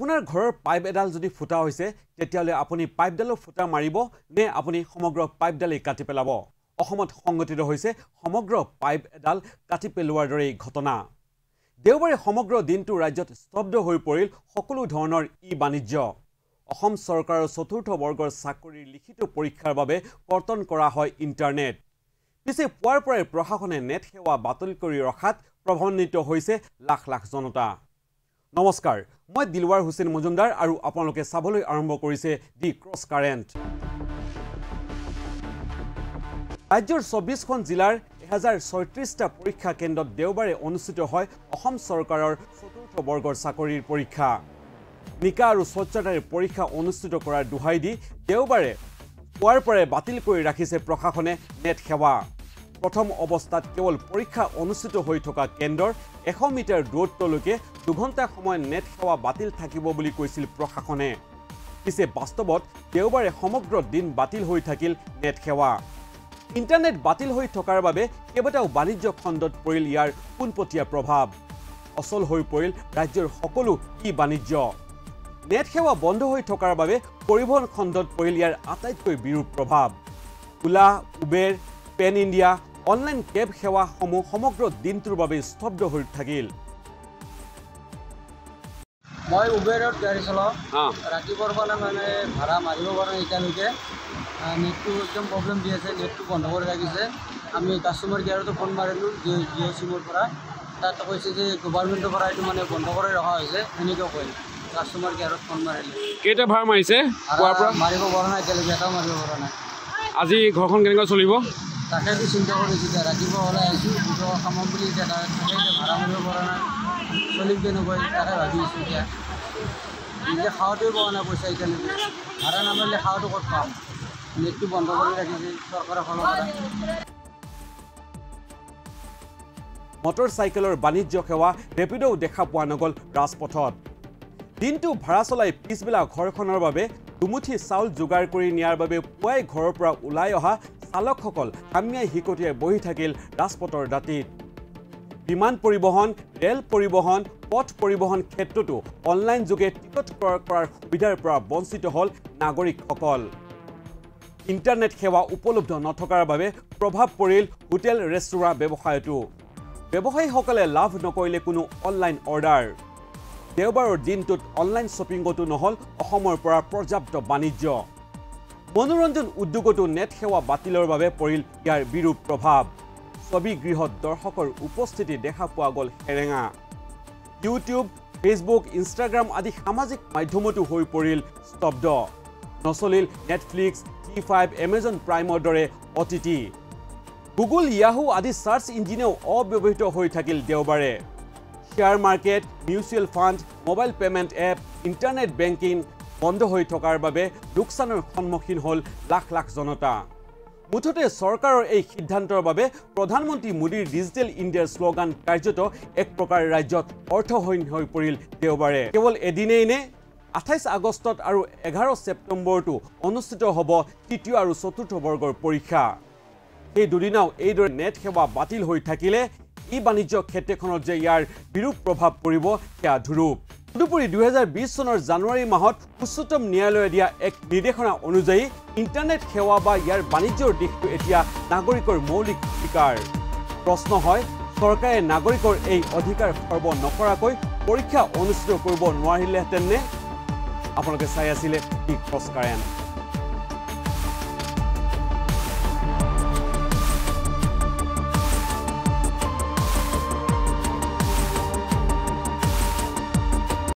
আপোনাৰ ঘৰৰ পাইপ এডাল যদি ফুটা হৈছে তেতিয়াহ'লে আপুনি পাইপডালৰ ফুটা মাৰিব নে আপুনি সমগ্ৰ পাইপডালেই কাটি পেলাব? অসমত সংঘটিত হৈছে সমগ্ৰ পাইপ এডাল কাটি পেলোৱাৰ দৰে এই ঘটনা। দেওবাৰে সমগ্ৰ দিনটো ৰাজ্যত স্তব্ধ হৈ পৰিল সকলো ধৰণৰ ই বাণিজ্য অসম চৰকাৰৰ চতুৰ্থ বৰ্গৰ চাকৰিৰ লিখিত পৰীক্ষাৰ বাবে কৰ্তন কৰা হয় ইণ্টাৰনেট। পিছে পুৱাৰ পৰাই প্ৰশাসনে নেট সেৱা বাতিল কৰি ৰখাত প্ৰভাৱান্বিত হৈছে লাখ লাখ জনতা। নমস্কাৰ মই দিলৱাৰ হুছেইন মজুমদাৰ আৰু আপোনালোকে চাবলৈ আৰম্ভ কৰিছে দি ক্ৰছ কাৰেণ্ট। ৰাজ্যৰ চৌব্বিছখন জিলাৰ এহেজাৰ ছয়ত্ৰিছটা পৰীক্ষা কেন্দ্ৰত দেওবাৰে অনুষ্ঠিত হয় অসম চৰকাৰৰ চতুৰ্থ বৰ্গৰ চাকৰিৰ পৰীক্ষা। নিকা আৰু স্বচ্ছতাৰে পৰীক্ষা অনুষ্ঠিত কৰাৰ দোহাই দি দেওবাৰে পুৱাৰ পৰাই বাতিল কৰি ৰাখিছে প্ৰশাসনে নেট সেৱা। প্ৰথম অৱস্থাত কেৱল পৰীক্ষা অনুষ্ঠিত হৈ থকা কেন্দ্ৰৰ এশ মিটাৰ দূৰত্বলৈকে দুঘণ্টা সময় নেট সেৱা বাতিল থাকিব বুলি কৈছিল প্ৰশাসনে। পিছে বাস্তৱত দেওবাৰে সমগ্ৰ দিন বাতিল হৈ থাকিল নেট সেৱা। ইণ্টাৰনেট বাতিল হৈ থকাৰ বাবে কেইবাটাও বাণিজ্য খণ্ডত পৰিল ইয়াৰ পোনপটীয়া প্ৰভাৱ। অচল হৈ পৰিল ৰাজ্যৰ সকলো ই বাণিজ্য। নেট সেৱা বন্ধ হৈ থকাৰ বাবে পৰিবহণ খণ্ডত পৰিল ইয়াৰ আটাইতকৈ বিৰূপ প্ৰভাৱ। Ola Uber pan India online cab সেৱাসমূহ সমগ্ৰ দিনটোৰ বাবে স্তব্ধ হৈ থাকিল। মই উবেৰত গাড়ী চলাওঁ। ৰাতিপুৱাৰ পৰা মানে ভাড়া মাৰিব পৰা নাই এতিয়ালৈকে। নেটটো একদম প্ৰব্লেম দি আছে নেটটো বন্ধ কৰি ৰাখিছে। আমি কাষ্টমাৰ কেয়াৰতো ফোন মাৰিলোঁ জিঅ' জিঅ' চিমৰ পৰা। তাত কৈছে যে গভৰ্ণমেণ্টৰ পৰা এইটো মানে বন্ধ কৰি ৰখা হৈছে সেনেকৈ কয়। কাষ্টমাৰ কেয়াৰত ফোন মাৰিলে। কেইটা ভাড়া মাৰিছে? মাৰিব পৰা নাই এতিয়ালৈকে এটাও মাৰিব পৰা নাই। আজি ঘৰখন কেনেকৈ চলিব? তাকেতো চিন্তা কৰিছোঁ এতিয়া। ৰাতিপুৱা ওলাই আহিছোঁ কামাম বুলি এতিয়া তাকে এতিয়া ভাড়া মাৰিব পৰা নাই। চলিম কেনেকৈ তাকে ভাবি আছোঁ এতিয়া। নিজে খাওঁতেও পোৱা নাই পইচা এতিয়ালৈকে। ভাড়া নামাৰিলে খাওঁটো ক'ত পাম? নেটটো বন্ধ কৰি ৰাখিছে চৰকাৰৰ ফালৰ পৰা মটৰ চাইকেলৰ বাণিজ্য সেৱা ৰেপিডো দেখা পোৱা নগ'ল ৰাজপথত। দিনটো ভাড়া চলাই পিছবেলা ঘৰখনৰ বাবে দুমুঠি চাউল যোগাৰ কৰি নিয়াৰ বাবে পুৱাই ঘৰৰ পৰা ওলাই অহা চালকসকল কামিয়াই হিকটিয়াই বহি থাকিল ৰাজপথৰ দাঁতিত। বিমান পৰিবহণ ৰেল পৰিবহণ পথ পৰিবহণ ক্ষেত্ৰতো অনলাইন যোগে টিকট ক্ৰয় কৰাৰ সুবিধাৰ পৰা বঞ্চিত হ'ল নাগৰিকসকল। ইণ্টাৰনেট সেৱা উপলব্ধ নথকাৰ বাবে প্ৰভাৱ পৰিল হোটেল ৰেষ্টুৰাঁ ব্যৱসায়তো। ব্যৱসায়ীসকলে লাভ নকৰিলে কোনো অনলাইন অৰ্ডাৰ। দেওবাৰৰ দিনটোত অনলাইন শ্বপিঙতো নহ'ল অসমৰ পৰা পৰ্যাপ্ত বাণিজ্য। মনোৰঞ্জন উদ্যোগতো নেট সেৱা বাতিলৰ বাবে পৰিল ইয়াৰ বিৰূপ প্ৰভাৱ। ছবি গৃহত দৰ্শকৰ উপস্থিতি দেখা পোৱা গ'ল সেৰেঙা ইউটিউব ফেচবুক ইনষ্টাগ্ৰাম আদি সামাজিক মাধ্যমতো হৈ পৰিল স্তব্ধ। নচলিল নেটফ্লিক্স টি ফাইভ এমেজন প্ৰাইমৰ দৰে O T T Google Yahoo আদি চাৰ্চ ইঞ্জিনেও অব্যৱহৃত হৈ থাকিল দেওবাৰে। Share market mutual fund mobile payment app internet banking বন্ধ হৈ থকাৰ বাবে লোকচানৰ সন্মুখীন হ'ল লাখ লাখ জনতা। মুঠতে চৰকাৰৰ এই সিদ্ধান্তৰ বাবে প্ৰধানমন্ত্ৰী মোদীৰ ডিজিটেল ইণ্ডিয়াৰ শ্লোগান কাৰ্যত এক প্ৰকাৰ ৰাজ্যত অৰ্থহীন হৈ পৰিল দেওবাৰে। কেৱল এদিনেই নে? আঠাইছ আগষ্টত আৰু এঘাৰ ছেপ্টেম্বৰতো অনুষ্ঠিত হ'ব তৃতীয় আৰু চতুৰ্থ বৰ্গৰ পৰীক্ষা। সেই দুদিনাও এইদৰে নেট সেৱা বাতিল হৈ থাকিলে ই বাণিজ্য ক্ষেত্ৰখনত যে ইয়াৰ বিৰূপ প্ৰভাৱ পৰিব সেয়া ধুৰূপ। তদুপৰি দুহেজাৰ বিছ চনৰ জানুৱাৰী মাহত উচ্চতম ন্যায়ালয়ে দিয়া এক নিৰ্দেশনা অনুযায়ী ইণ্টাৰনেট সেৱা বা ইয়াৰ বাণিজ্যৰ দিশটো এতিয়া নাগৰিকৰ মৌলিক অধিকাৰ। প্ৰশ্ন হয় চৰকাৰে নাগৰিকৰ এই অধিকাৰ সৰ্ব নকৰাকৈ পৰীক্ষা অনুষ্ঠিত কৰিব নোৱাৰিলেহেঁতেন নে আপোনালোকে চাই আছিলে ক্ৰছ কাৰেণ্ট